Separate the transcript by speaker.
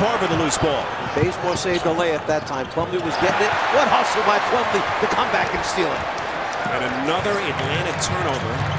Speaker 1: Korver the loose ball.
Speaker 2: baseball saved a layup that time. Plumlee was getting it. What hustle by Plumlee to come back and steal it.
Speaker 3: And another Atlanta turnover.